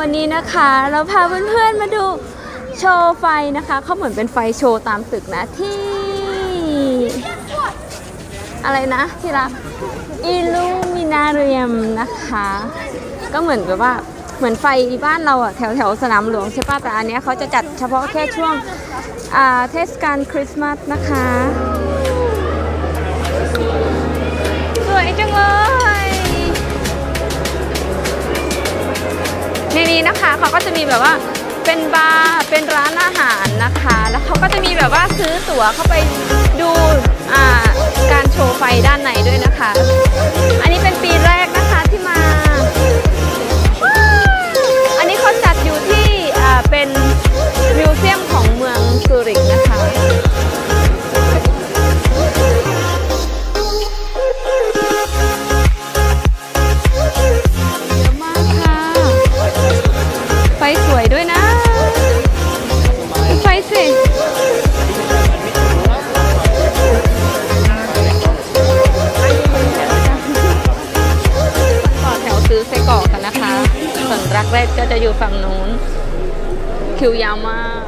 วันนี้นะคะ เราพาเพื่อนๆมาดูโชว์ไฟนะคะเขาเหมือนเป็นไฟโชว์ตามตึกนะที่ อะไรนะที่รักอิลูมินาเรียมนะคะ ก็เหมือนแบบว่าเหมือนไฟบ้านเราอะแถวแถวสนามหลวงใช่ป่ะแต่อันเนี้ยเขาจะจัดเฉพาะแค่ช่วงเทศกาลคริสต์มาสนะคะ ก็จะมีแบบว่าเป็นบาร์เป็นร้านอาหารนะคะ แล้วเขาก็จะมีแบบว่าซื้อตั๋วเข้าไปดูการโชว์ไฟด้านในด้วยนะคะ อันนี้เป็นปีแรก นะคะ ส่วนรักแรกก็จะอยู่ฝั่งนู้น คิวยาวมาก